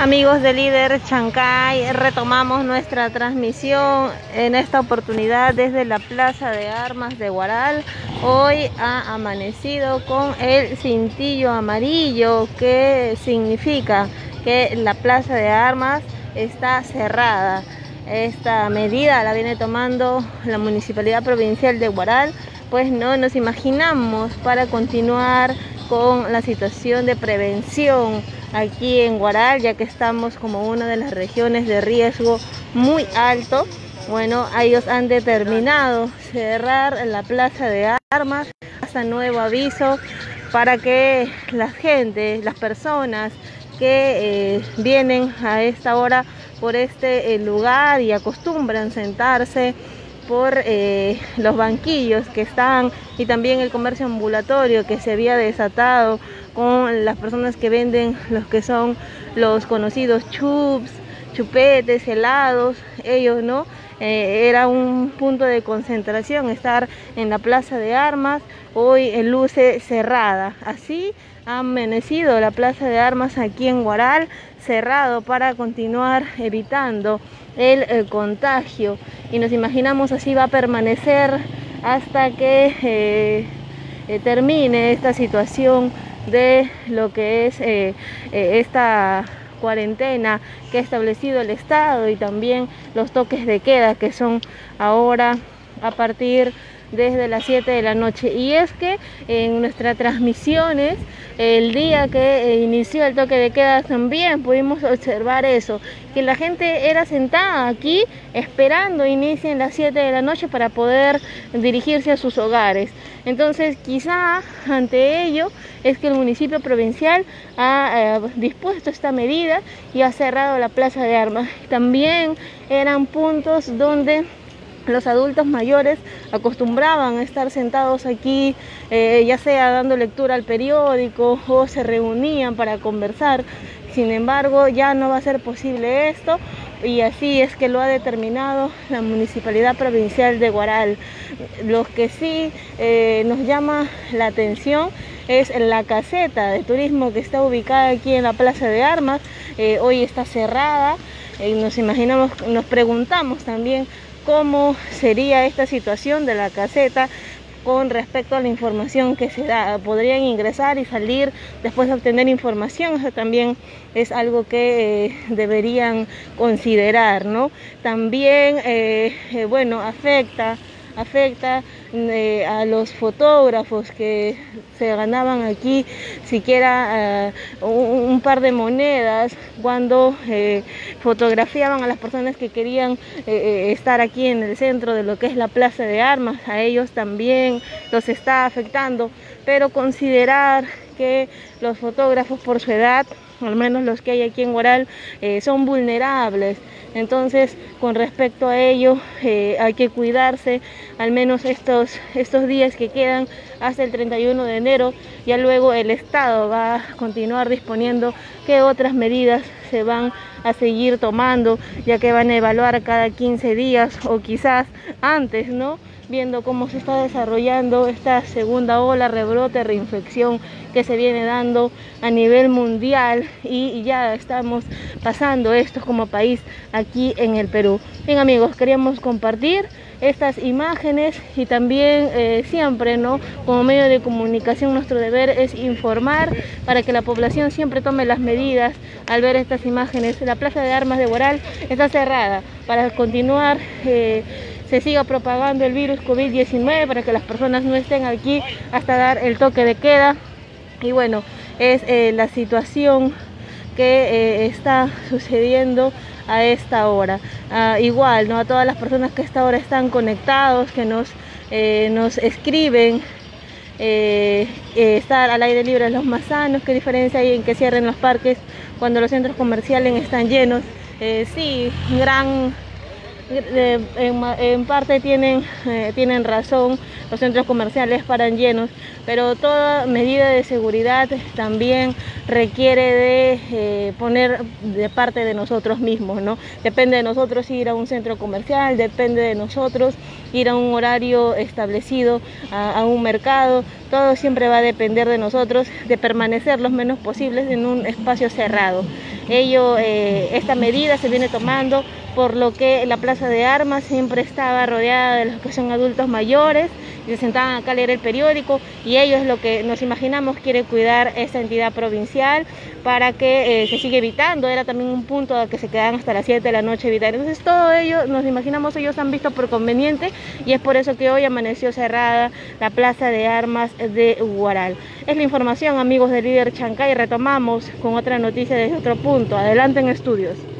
Amigos de Líder Chancay, retomamos nuestra transmisión en esta oportunidad desde la Plaza de Armas de Guaral. Hoy ha amanecido con el cintillo amarillo que significa que la Plaza de Armas está cerrada. Esta medida la viene tomando la Municipalidad Provincial de Guaral, pues no nos imaginamos para continuar con la situación de prevención aquí en Guaral, ya que estamos como una de las regiones de riesgo muy alto. Bueno, ellos han determinado cerrar la plaza de armas hasta nuevo aviso para que la gente, las personas que eh, vienen a esta hora por este eh, lugar y acostumbran sentarse por eh, los banquillos que están y también el comercio ambulatorio que se había desatado con las personas que venden los que son los conocidos chups, chupetes, helados, ellos no. Eh, era un punto de concentración estar en la plaza de armas, hoy en luce cerrada. Así ha amanecido la plaza de armas aquí en Guaral, cerrado para continuar evitando el, contagio. Y nos imaginamos así va a permanecer hasta que eh, eh, termine esta situación de lo que es eh, esta cuarentena que ha establecido el Estado y también los toques de queda que son ahora a partir desde las 7 de la noche. Y es que en nuestras transmisiones, el día que eh, inició el toque de queda, también pudimos observar eso, que la gente era sentada aquí esperando inicien las 7 de la noche para poder dirigirse a sus hogares. Entonces, quizá ante ello es que el municipio provincial ha eh, dispuesto esta medida y ha cerrado la plaza de armas. También eran puntos donde los adultos mayores acostumbraban a estar sentados aquí, eh, ya sea dando lectura al periódico o se reunían para conversar. Sin embargo, ya no va a ser posible esto y así es que lo ha determinado la Municipalidad Provincial de Guaral. Lo que sí eh, nos llama la atención es la caseta de turismo que está ubicada aquí en la Plaza de Armas. Eh, hoy está cerrada. nos imaginamos, nos preguntamos también cómo sería esta situación de la caseta con respecto a la información que se da. Podrían ingresar y salir después de obtener información. Eso también es algo que eh, deberían considerar, ¿no? También, eh, eh, bueno, afecta afecta eh, a los fotógrafos que se ganaban aquí siquiera eh, un, par de monedas cuando eh, fotografiaban a las personas que querían estar aquí en el centro de lo que es la plaza de armas, a ellos también los está afectando, pero considerar que los fotógrafos por su edad al menos los que hay aquí en Guaral, eh, son vulnerables. Entonces, con respecto a ello, eh, hay que cuidarse, al menos estos, estos días que quedan hasta el 31 de enero. Ya luego el Estado va a continuar disponiendo qué otras medidas se van a seguir tomando, ya que van a evaluar cada 15 días o quizás antes, ¿no? Viendo cómo se está desarrollando esta segunda ola, rebrote, reinfección que se viene dando a nivel mundial y ya estamos pasando esto como país aquí en el Perú. Bien amigos, queríamos compartir estas imágenes y también eh, siempre, ¿no? Como medio de comunicación nuestro deber es informar para que la población siempre tome las medidas al ver estas imágenes. La Plaza de Armas de Boral está cerrada para continuar eh, se siga propagando el virus COVID-19 para que las personas no estén aquí hasta dar el toque de queda. Y bueno, es eh, la situación que eh, está sucediendo a esta hora. Ah, igual, ¿no? A todas las personas que a esta hora están conectados, que nos, eh, nos escriben, estar al aire libre es los más sanos, qué diferencia hay en que cierren los parques cuando los centros comerciales están llenos. sí, gran en, parte tienen, eh, tienen razón, los centros comerciales paran llenos, pero toda medida de seguridad también requiere de eh, poner de parte de nosotros mismos, ¿no? Depende de nosotros ir a un centro comercial, depende de nosotros ir a un horario establecido, a, un mercado, todo siempre va a depender de nosotros, de permanecer lo menos posibles en un espacio cerrado. Ello, eh, esta medida se viene tomando por lo que la plaza de armas siempre estaba rodeada de los que son adultos mayores se sentaban acá a leer el periódico y ellos lo que nos imaginamos quiere cuidar esta entidad provincial para que eh, se siga evitando, era también un punto a que se quedan hasta las 7 de la noche evitar. Entonces todo ello, nos imaginamos, ellos han visto por conveniente y es por eso que hoy amaneció cerrada la plaza de armas de Guaral. Es la información amigos del líder Chancay, retomamos con otra noticia desde otro punto. Adelante en estudios.